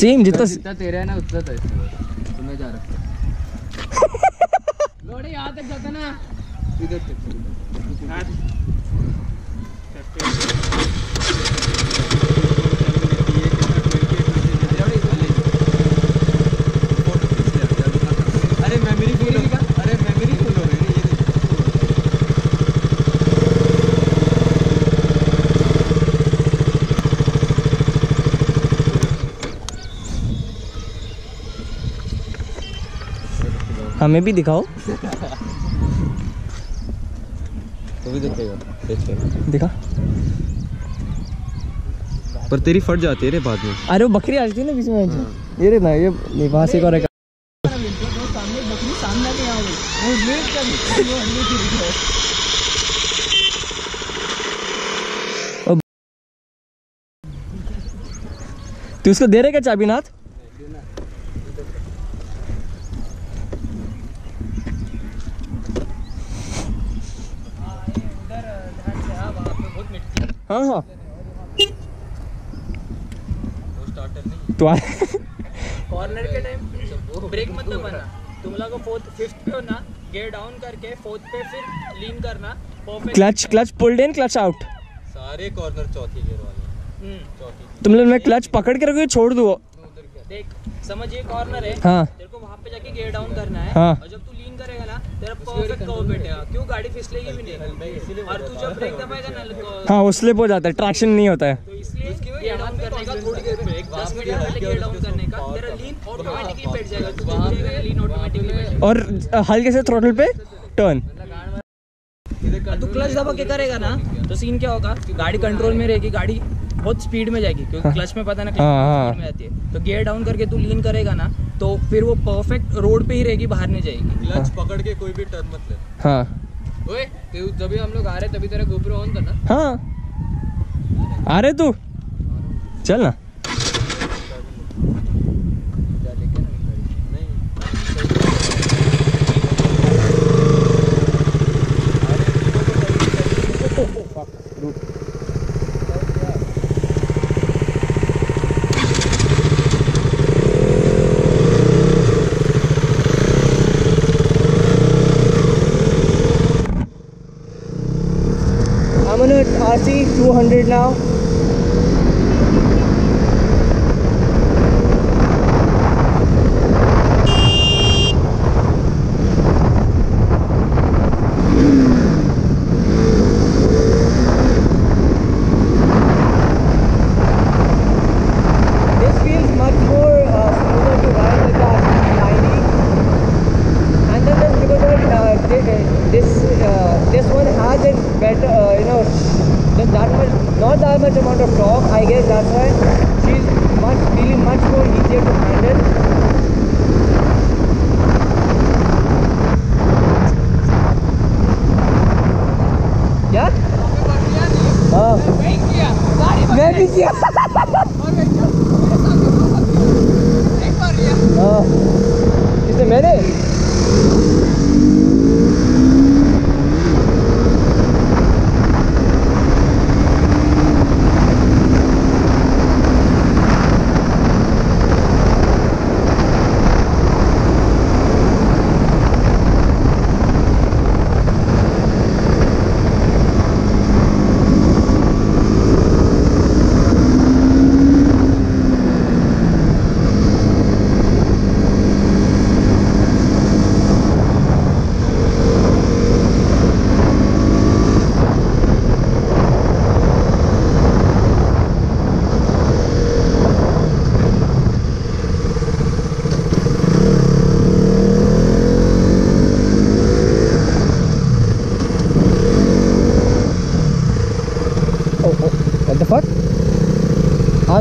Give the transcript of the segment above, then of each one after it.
Same जितना जितना तेरा है ना उतना था इसमें मैं जा रहा लोड़े यहाँ तक जाता ना। इधर तक अरे मेमोरी फुल अरे मेमोरी फुल हो रही है ये देखो हमें भी दिखाओ। तो भी देखेगा दिखा। पर तेरी फट जाती है रे बाद में। अरे वो बकरी आ जाती है ना बीच में ये रे ना ये वहाँ से और है तू उसको दे रहे क्या चाबी नाथ हाँ हाँ। तो आ कॉर्नर के टाइम ब्रेक मत दबाना। तुम लोग फोर्थ फिफ्थ पे हो ना गेयर डाउन करके फोर्थ पे फिर लीन करना। Clutch clutch pulled in clutch out सारे कॉर्नर चौथी गियर वाले। हम्म। चौथी तुम लोग मैं क्लच पकड़ के रखोगे छोड़ दूँ। देख समझ ये कॉर्नर है। हाँ। तेरे को वहाँ पे जाके गेयर डाउन करना है। हाँ। और जब तू ना तेरा परफेक्ट कर्व क्यों गाड़ी फिसलेगी भी नहीं? और तू जब ब्रेक दबाएगा ना तो- हाँ वो स्लिप हो जाता है ट्रैक्शन नहीं होता है। तो इसलिए गेयर डाउन करने का थोड़ी देर ब्रेक दस मिनट पहले गेयर डाउन करने का। तेरा लीन ऑटोमेटिकली बैठ जाएगा तू जब जाएगा लीन ऑटोमेटिकली और हल्के से थ्रोटल पे टर्न और तू क्लच दबा के करेगा ना तो सीन क्या होगा? गाड़ी कंट्रोल में रहेगी गाड़ी बहुत स्पीड में जाएगी क्योंकि क्लच में पता है ना क्लच हाँ। क्लच में जाती है। तो गियर डाउन करके तू लीन करेगा ना तो फिर वो परफेक्ट रोड पे ही रहेगी बाहर नहीं जाएगी। क्लच पकड़ के कोई भी टर्न मत ले। हाँ। ओए जब जब हम लोग आ रहे तभी तेरा गोप्रो ऑन था ना? हाँ। आ रहे तू? चल ना। RC 200 now. just that much not that much amount of torque I guess that's why she's much feeling much more easier to handle क्या हाँ मैं भी किया हाँ किसे मैंने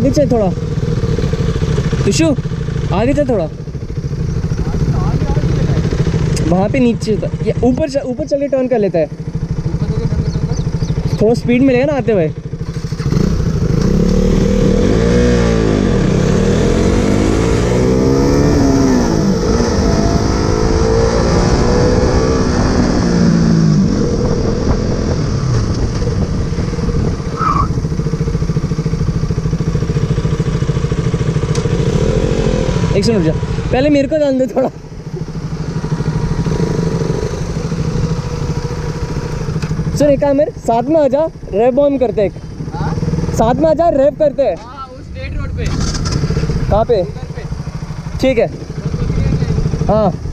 आगे चल थोड़ा। तुषु आगे चल थोड़ा। वहाँ पे नीचे ये ऊपर ऊपर चल के टर्न कर लेता है। थोड़ा स्पीड मिलेगा ना आते हुए। एक सेकंड रुक जा। पहले मेरे को जान दे थोड़ा। सुन एक काम है साथ में आजा रेप बॉम करते एक। हाँ? साथ में आजा रेप करते। हैं हाँ कहाँ पे? ठीक है। हाँ।